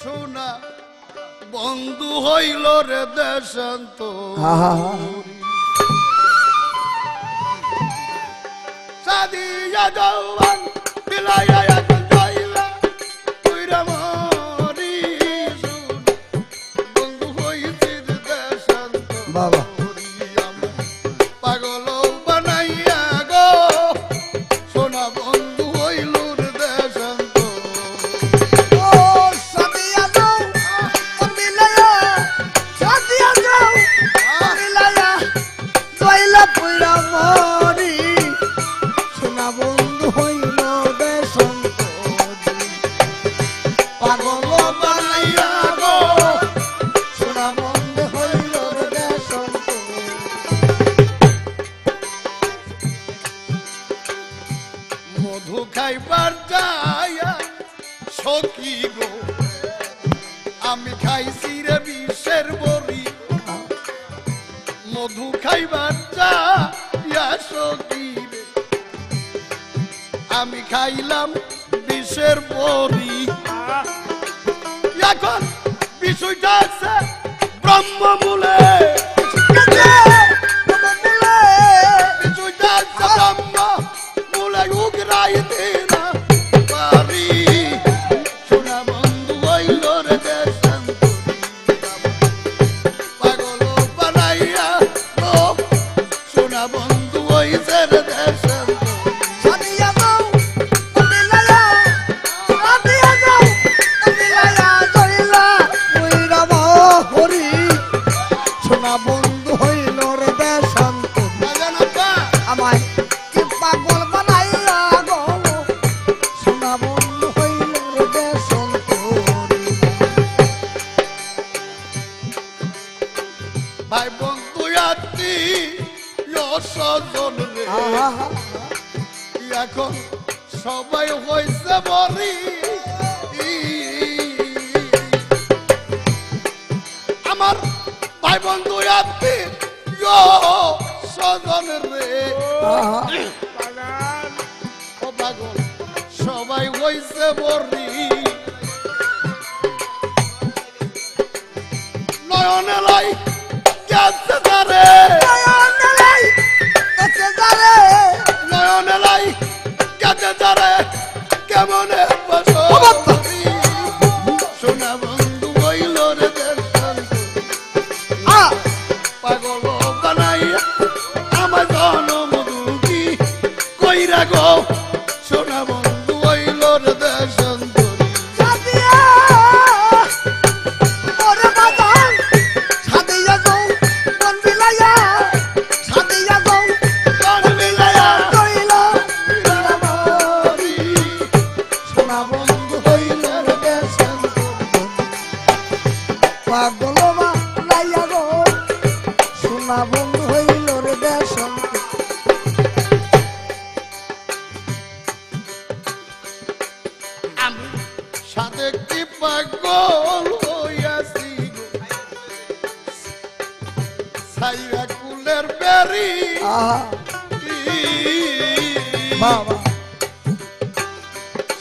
সোনা বন্ধু হইল রে দেশান্ত। সাদিয়া যৌবন আমি খাইছি রে বিষের বড়ি। মধু খাইবার যা আমি খাইলাম বিশ্বের বড়ি। এখন বিষয়টা আছে ব্রহ্মমূলে। স্বজন এখন সবাই হয়েছে মরি। আমার ভাই বন্ধু আপনি স্বজন রে। সবাই হয়েছে মরি। নয়নে লাই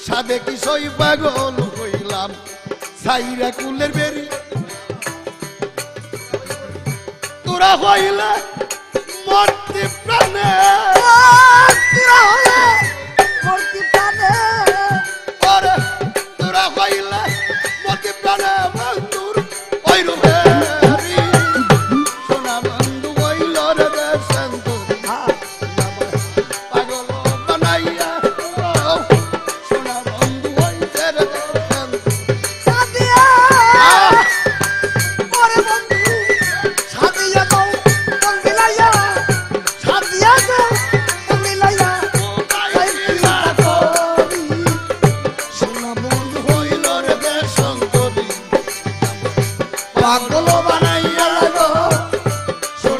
সাদে কি সই পাগল হইলাম সাইরা কুলের বেরি। তোরা হইলে মর্তি প্রাণে। তোরা হইলে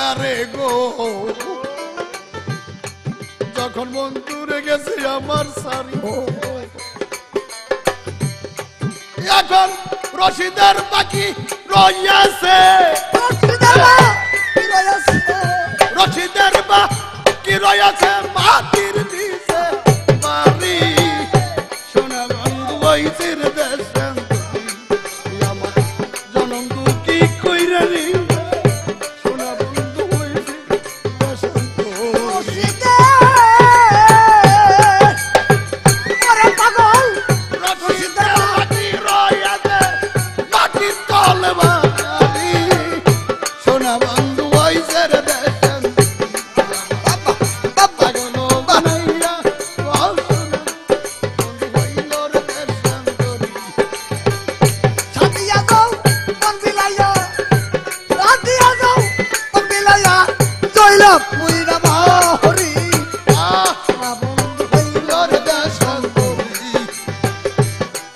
কারে গো? যখন মন দূরে গেছে আমার সারি এখন রশিদের বাকি রইয়াছে। রশিদের বা কি রয়েছে মাটির দিছে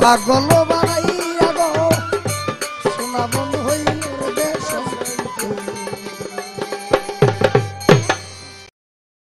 পাগল